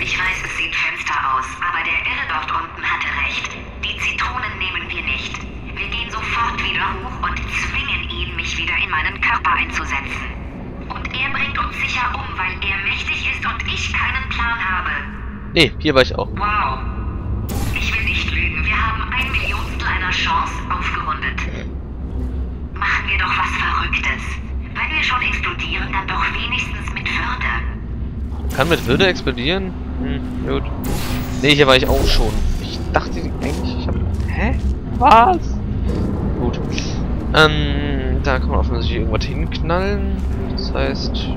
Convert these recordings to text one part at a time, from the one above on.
Ich weiß, es sieht finster aus, aber der Irre dort unten hatte recht. Die Zitronen nehmen wir nicht. Wir gehen sofort wieder hoch und zwingen ihn, mich wieder in meinen Körper einzusetzen. Und er bringt uns sicher um, weil er mächtig ist und ich keinen Plan habe. Nee, hier war ich auch. Wow. Ich will nicht lügen. Wir haben ein Millionstel einer Chance aufgerundet. Machen wir doch was Verrücktes. Wenn wir schon explodieren, dann doch wenigstens mit Würde. Kann mit Würde explodieren? Hm, gut. Nee, hier war ich auch schon. Ich dachte eigentlich, ich hab... Hä? Was? Gut. Ähm, da kann man offensichtlich irgendwas hinknallen. Das heißt... Hier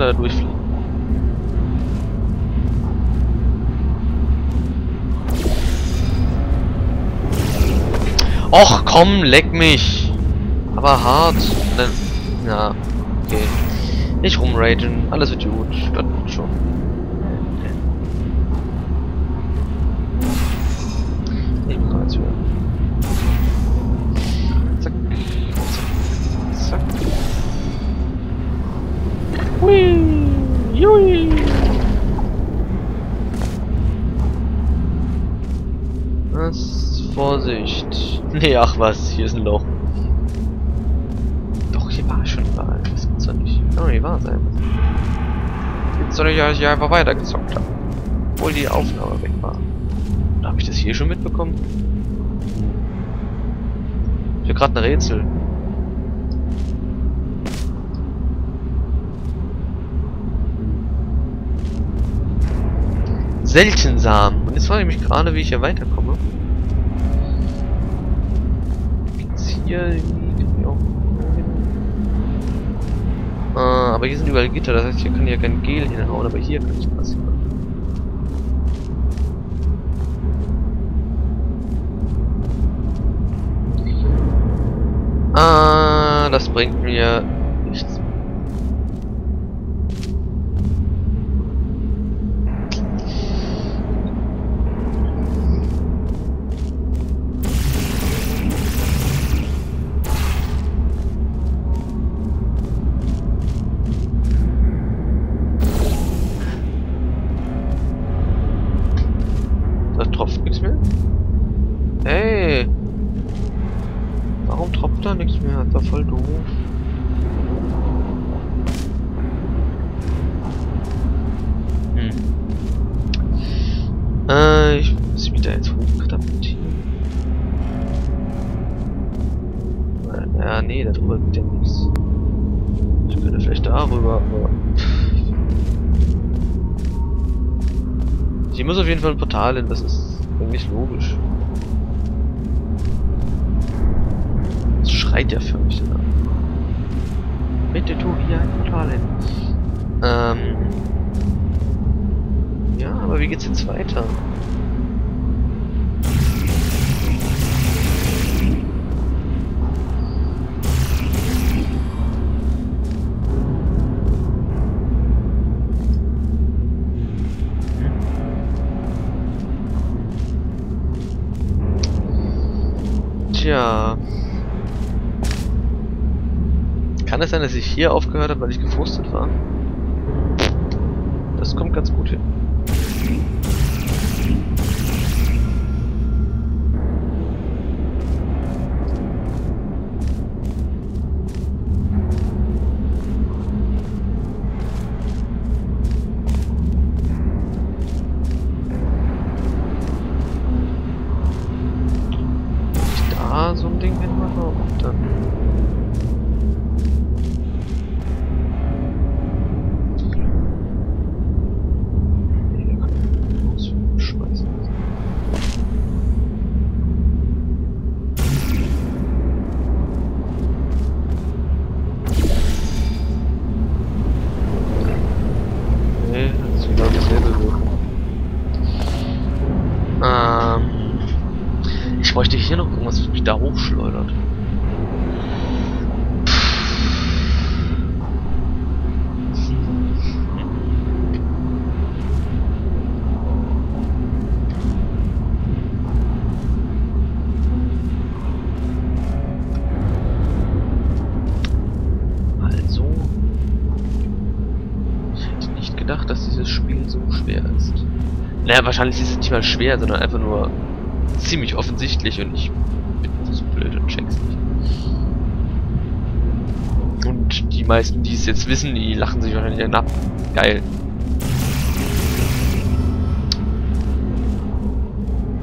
Muss da durchfliegen. Och, komm, leck mich! Aber hart. Dann, na, okay. Nicht rumragen, alles wird gut. Wird schon. Vorsicht. Nee, ach was, hier ist ein Loch. Doch, hier war schon überall. Das gibt's doch nicht. Kann doch nicht wahr sein. Gibt's doch nicht, dass ich einfach weitergezockt habe. Obwohl die Aufnahme weg war. Habe ich das hier schon mitbekommen? Ich habe gerade ein Rätsel. Seltensam. Und jetzt frage ich mich gerade, wie ich hier weiterkomme. Hier Ah, aber hier sind überall Gitter, das heißt, hier kann ich ja kein Gel hinhauen, aber hier kann ich was machen. Ah, das bringt mir Geht ja nichts. Ich könnte vielleicht darüber, aber... Hier muss auf jeden Fall ein Portal hin, das ist eigentlich logisch. Das schreit ja förmlich danach. Bitte tu hier ein Portal hin. Ähm. Ja, aber wie geht's jetzt weiter? Sein, dass ich hier aufgehört habe, weil ich gefrustet war? Das kommt ganz gut hin. Naja, wahrscheinlich ist es nicht mal schwer, sondern einfach nur ziemlich offensichtlich und ich bin so blöd und check's nicht. Und die meisten, die es jetzt wissen, die lachen sich wahrscheinlich an ab. Geil.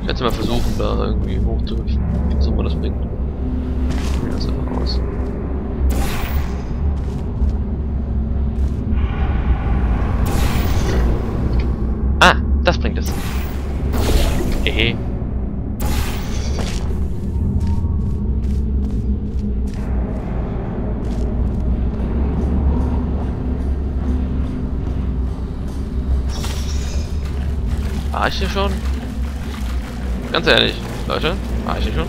Ich werde mal versuchen, da irgendwie hochzuhüpfen. Auch immer das bringt. Das einfach aus. Das bringt es. Hehe. War ich hier schon? Ganz ehrlich, Leute, war ich hier schon?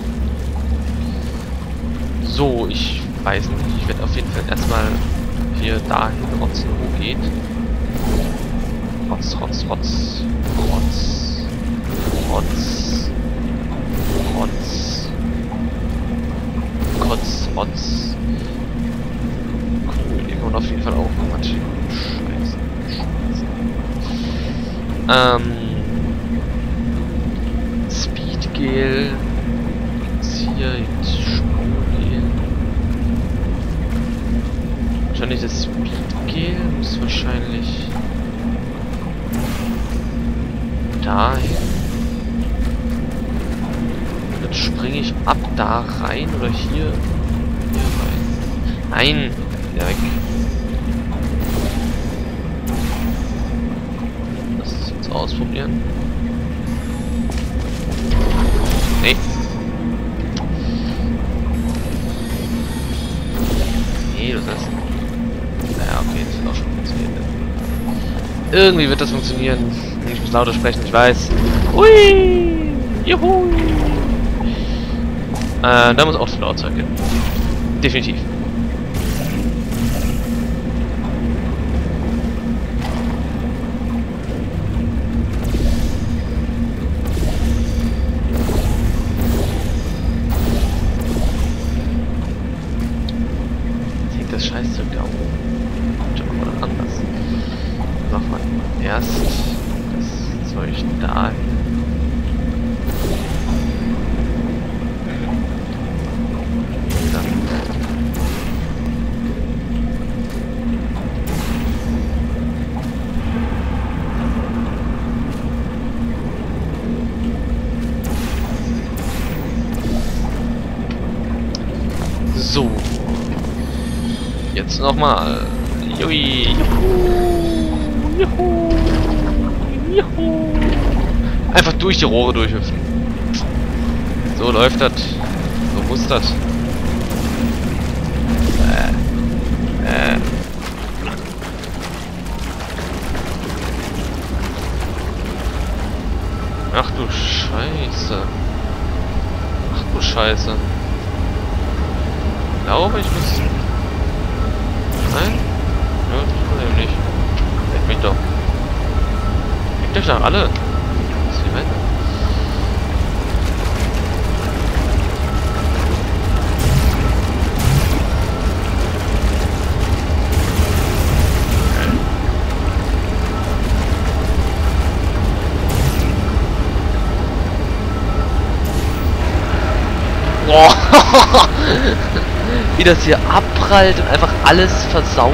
So, ich weiß nicht. Ich werde auf jeden Fall erstmal hier dahin rotzen, wo geht. Rotz, Rotz, Rotz, Rotz, Rotz, Rotz, Kotz, Rotz. Cool, nehmen wir auf jeden Fall auch Quatsch. Scheiße. Scheiße. Ähm. Speedgel. Hier jetzt Sprungel. Wahrscheinlich das Speedgel muss wahrscheinlich dahin. Dann springe ich ab da rein oder hier, hier rein. Nein, wieder weg. Lass es jetzt ausprobieren. Nee. Nee, das ist. Naja, okay, das wird auch schon funktionieren. Irgendwie wird das funktionieren. Ich muss lauter sprechen, ich weiß. Ui! Juhu! Äh, da muss auch das Lautzeug hin. Definitiv. So. Jetzt nochmal. Jui. Juhu. Juhu. Juhu. Einfach durch die Rohre durchhüpfen. So läuft das. So muss das. Äh. Äh. Ach du Scheiße. Ach du Scheiße. Ich glaube, ich muss... Nein? Ja, das nicht. Leck mich doch. Leckt euch doch alle. Was ist die Welt? Boah. Wie das hier abprallt und einfach alles versaut.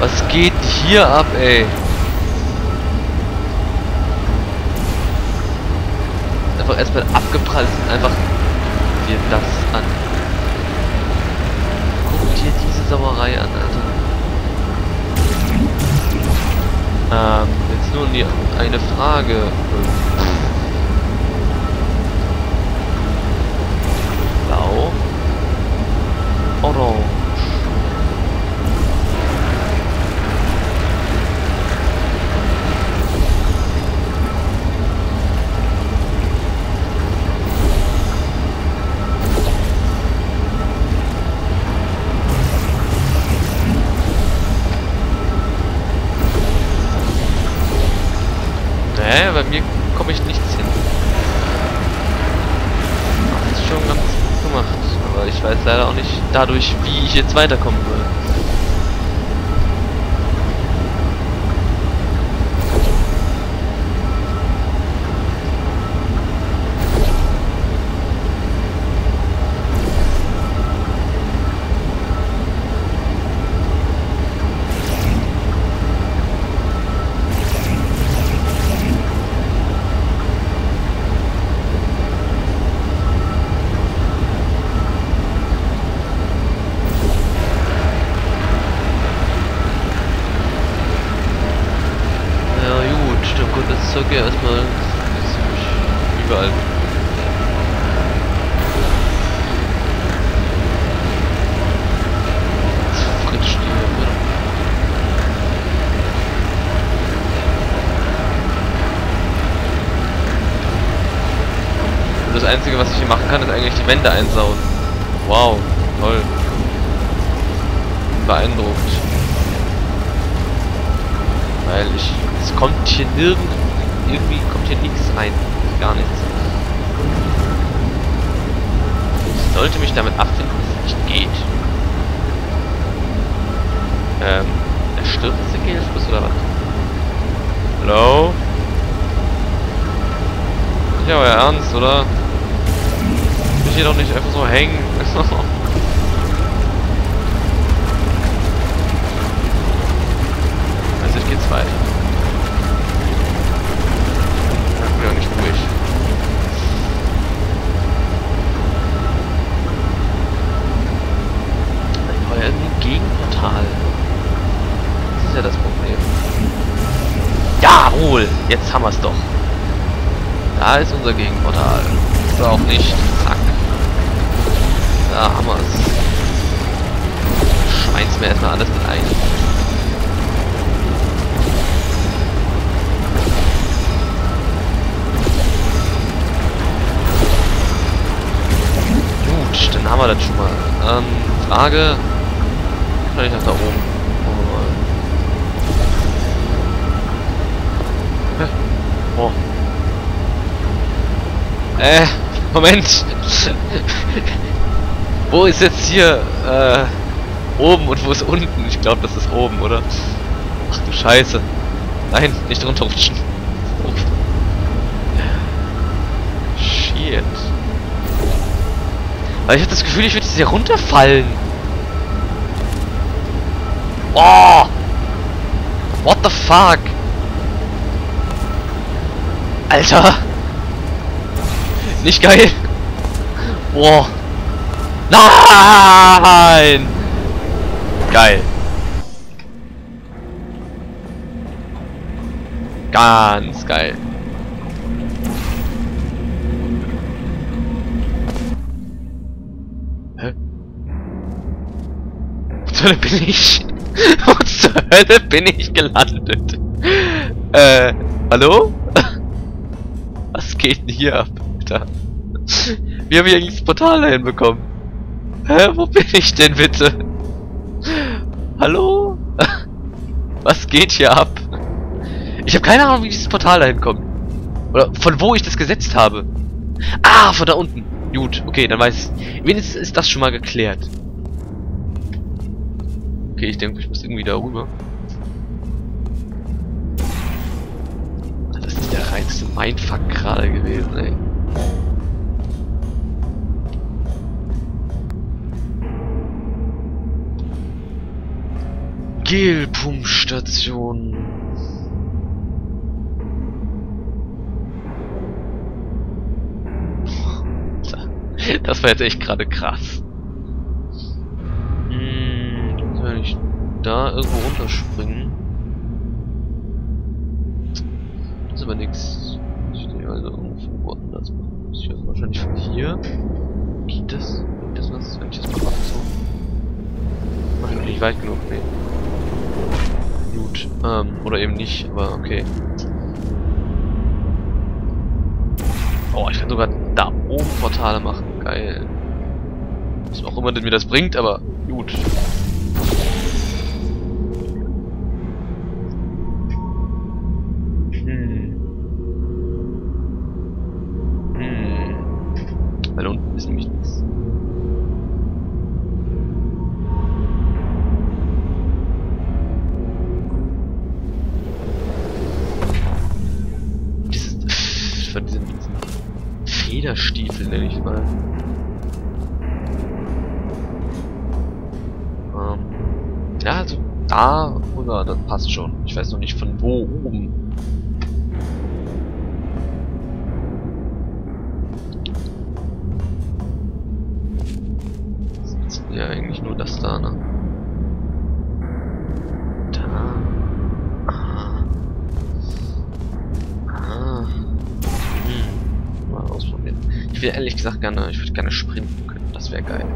Was geht hier ab, ey? Einfach erstmal abgeprallt und einfach dir das an. Guck dir diese Sauerei an, Alter. Ähm, jetzt nur die eine Frage. Weiß leider auch nicht dadurch, wie ich jetzt weiterkommen soll. Eigentlich die Wände einsauen. Wow, toll. Beeindruckt. Weil ich... Es kommt hier nirgend... Irgendwie kommt hier nichts rein. Gar nichts. Ich sollte mich damit abfinden, dass es nicht geht. Ähm... Er stirbt jetzt der Kehlschuss oder was? Hallo? Nicht euer Ernst, oder? Hier doch nicht einfach so hängen. also ich geht's weiter. Ich bin auch nicht ruhig. Ich brauche ja irgendwie ein Gegenportal. Das ist ja das Problem. Jawohl! Jetzt haben wir's doch. Da ist unser Gegenportal. Ist auch nicht. Wir's. Schmeiß mir erstmal alles mit ein. Gut, dann haben wir das schon mal. Ähm, Frage. Wahrscheinlich nach da oben. Oh. Äh, Moment. Wo ist jetzt hier, äh, oben und wo ist unten? Ich glaube, das ist oben, oder? Ach du Scheiße. Nein, nicht runterrutschen. Oh. Shit. Weil ich habe das Gefühl, ich würde jetzt hier runterfallen. Oh! What the fuck? Alter! Nicht geil! Boah! Nein! Geil! Ganz geil. Hä? Wo zur Hölle bin ich? Wo zur Hölle bin ich gelandet? Äh, hallo? Was geht denn hier ab, Alter? Wie habe ich eigentlich das Portal dahin bekommen? Hä, wo bin ich denn bitte? Hallo? Was geht hier ab? Ich habe keine Ahnung, wie dieses Portal dahin kommt. Oder von wo ich das gesetzt habe. Ah, von da unten. Gut, okay, dann weiß ich. Wenigstens ist das schon mal geklärt. Okay, ich denke, ich muss irgendwie da rüber. Das ist der reinste Mindfuck gerade gewesen, ey. Gelpumpstation. Das war jetzt echt gerade krass. Hm, soll ich da irgendwo runterspringen? Das ist aber nichts. Ich denke also irgendwo woanders machen. Muss ich also wahrscheinlich von hier. Geht das? Geht das was? Wenn ich das mal mache so? Mach ich noch nicht weit genug, nee. Ähm, oder eben nicht, aber okay. Oh, ich kann sogar da oben Portale machen. Geil. Was auch immer denn mir das bringt, aber gut. Federstiefel nenne ich mal. Ähm, ja, also da oder das passt schon. Ich weiß noch nicht von wo oben. Ja eigentlich nur das da, ne? Da. Ah. Ah. Hm. Wow. Ich will ehrlich gesagt gerne, ich würde gerne sprinten können. Das wäre geil.